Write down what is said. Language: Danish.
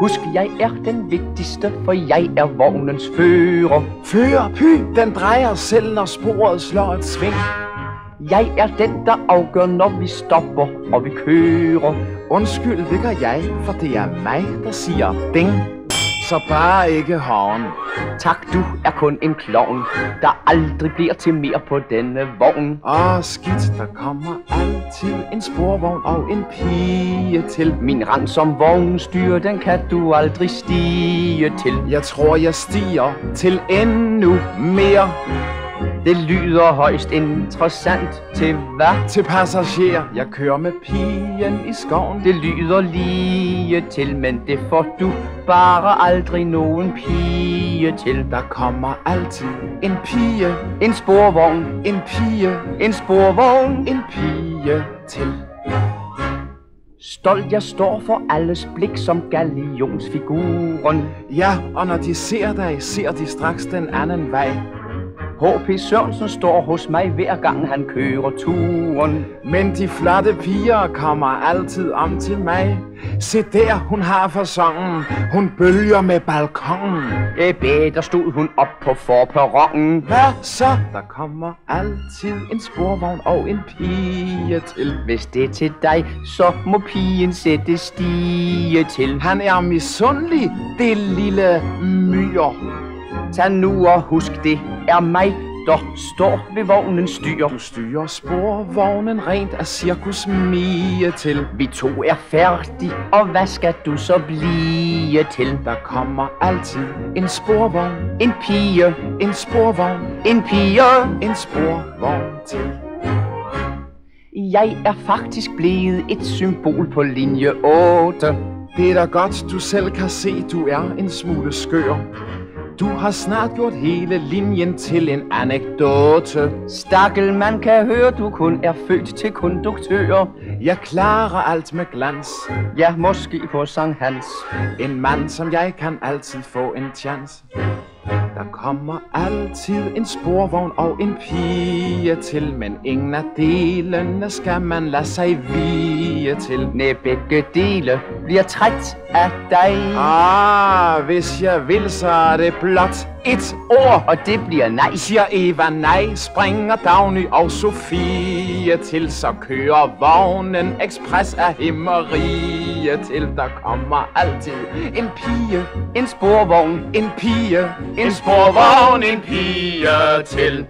Husk, jeg er den vigtigste, for jeg er vognens fører. Fører, py, den drejer selv, når sporet slår et sving. Jeg er den, der afgør, når vi stopper og vi kører. Undskyld, det gør jeg, for det er mig, der siger ding. Så bare ikke horn. Tak, du er kun en klovn, der aldrig bliver til mere på denne vogn. Åh, skidt, der kommer altid en sporvogn og en pige til. Min rang som vognstyr, den kan du aldrig stige til. Jeg tror, jeg stiger til endnu mere. Det lyder højst interessant til hvad? Til passager, jeg kører med pigen i skoven. Det lyder lige til, men det får du bare aldrig nogen pige til. Der kommer altid en pige, En sporvogn, en pige, en sporvogn. en pige til. Stolt jeg står for alles blik som gallionsfiguren. Ja, og når de ser dig, ser de straks den anden vej. H.P. Sørensen står hos mig hver gang han kører turen. Men de flotte piger kommer altid om til mig. Se der, hun har fasongen. Hun bølger med balkongen. Æbæ, der stod hun op på forperronen. Hvad så? Der kommer altid en sporvogn og en pige til. Hvis det er til dig, så må pigen sætte stige til. Han er misundelig, det lille myr. Tag nu og husk, det er mig, der står ved vognens styr. Du styrer sporvognen rent af cirkus Mie til. Vi to er færdige, og hvad skal du så blive til? Der kommer altid en sporvogn, En pige, en sporvogn, en pige. en sporvogn til. Jeg er faktisk blevet et symbol på linje 8. Det er da godt, du selv kan se, du er en smule skør. Du har snart gjort hele linjen til en anekdote. Stakkel, man kan høre, du kun er født til konduktør. Jeg klarer alt med glans. Ja, måske på Sankt Hans. En mand som jeg kan altid få en chance. Der kommer altid en sporvogn og en pige til, men ingen af delene skal man lade sig vie til. Næ, begge dele bliver træt af dig. Ah, hvis jeg vil, så er det blot et ord. Og det bliver nej. Siger Eva nej, springer Dagny og Sofie til, så kører vognen ekspres af himmerie til. Der kommer altid en pige, En sporvogn, en pige, en sporvogn, en pige til.